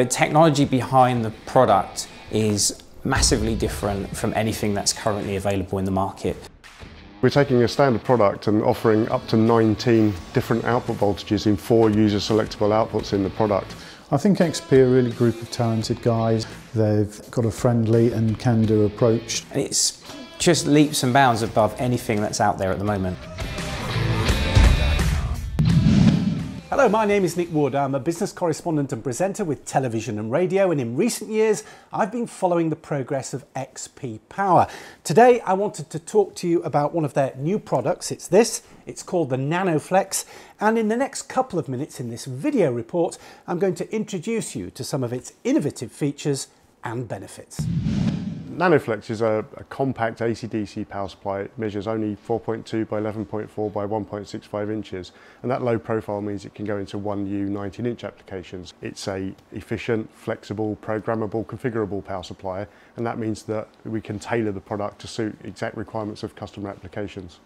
But technology behind the product is massively different from anything that's currently available in the market. We're taking a standard product and offering up to 19 different output voltages in four user selectable outputs in the product. I think XP are really a really group of talented guys. They've got a friendly and can-do approach. It's just leaps and bounds above anything that's out there at the moment. Hello, my name is Nick Wood. I'm a business correspondent and presenter with television and radio, and in recent years, I've been following the progress of XP Power. Today, I wanted to talk to you about one of their new products. It's this, it's called the NanoFlex, and in the next couple of minutes in this video report, I'm going to introduce you to some of its innovative features and benefits. NanoFlex is a, a, compact AC-DC power supply. It measures only 4.2 by 11.4 by 1.65 inches, and that low profile means it can go into 1U 19-inch applications. It's a efficient, flexible, programmable, configurable power supply, and that means that we can tailor the product to suit exact requirements of customer applications.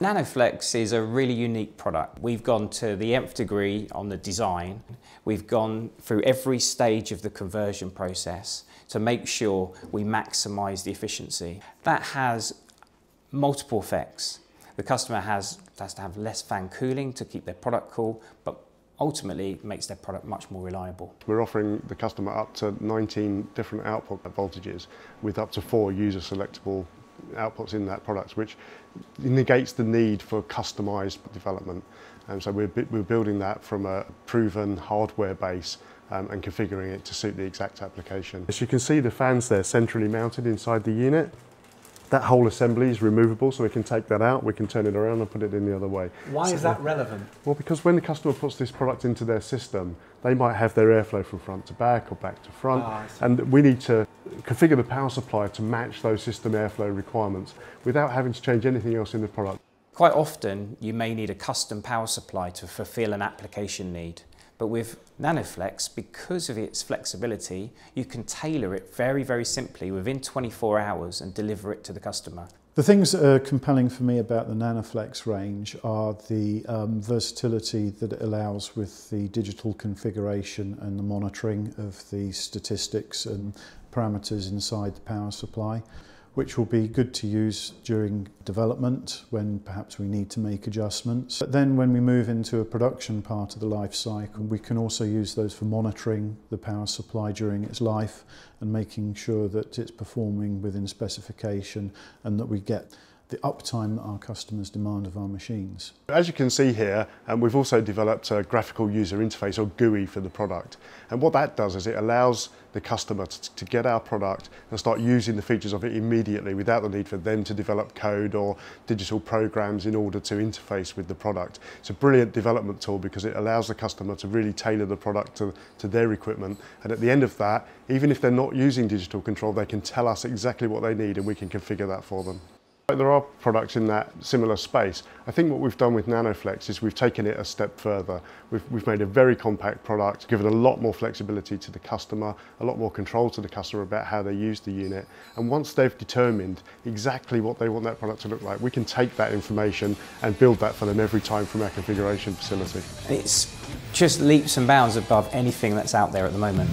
NanoFlex is a really unique product. We've gone to the nth degree on the design. We've gone through every stage of the conversion process to make sure we maximise the efficiency. That has multiple effects. The customer has, has to have less fan cooling to keep their product cool, but ultimately makes their product much more reliable. We're offering the customer up to 19 different output voltages with up to four user selectable outputs in that product, which negates the need for customized development. And so we're, we're building that from a proven hardware base um, and configuring it to suit the exact application. As you can see, the fans there centrally mounted inside the unit. That whole assembly is removable, so we can take that out, we can turn it around and put it in the other way. Why so, is that relevant? Well, because when the customer puts this product into their system, they might have their airflow from front to back or back to front, oh, and we need to configure the power supply to match those system airflow requirements without having to change anything else in the product. Quite often, you may need a custom power supply to fulfill an application need. But with NanoFlex, because of its flexibility, you can tailor it very, very simply within 24 hours and deliver it to the customer. The things that are compelling for me about the NanoFlex range are the um, versatility that it allows with the digital configuration and the monitoring of the statistics and parameters inside the power supply which will be good to use during development when perhaps we need to make adjustments. But then when we move into a production part of the life cycle, we can also use those for monitoring the power supply during its life and making sure that it's performing within specification and that we get the uptime that our customers demand of our machines. As you can see here, um, we've also developed a graphical user interface or GUI for the product. And what that does is it allows the customer to, to get our product and start using the features of it immediately without the need for them to develop code or digital programs in order to interface with the product. It's a brilliant development tool because it allows the customer to really tailor the product to, to their equipment. And at the end of that, even if they're not using digital control, they can tell us exactly what they need and we can configure that for them. There are products in that similar space. I think what we've done with NanoFlex is we've taken it a step further. We've, we've made a very compact product, given a lot more flexibility to the customer, a lot more control to the customer about how they use the unit. And once they've determined exactly what they want that product to look like, we can take that information and build that for them every time from our configuration facility. It's just leaps and bounds above anything that's out there at the moment.